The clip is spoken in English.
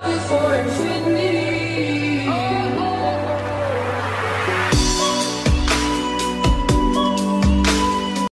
Before infinity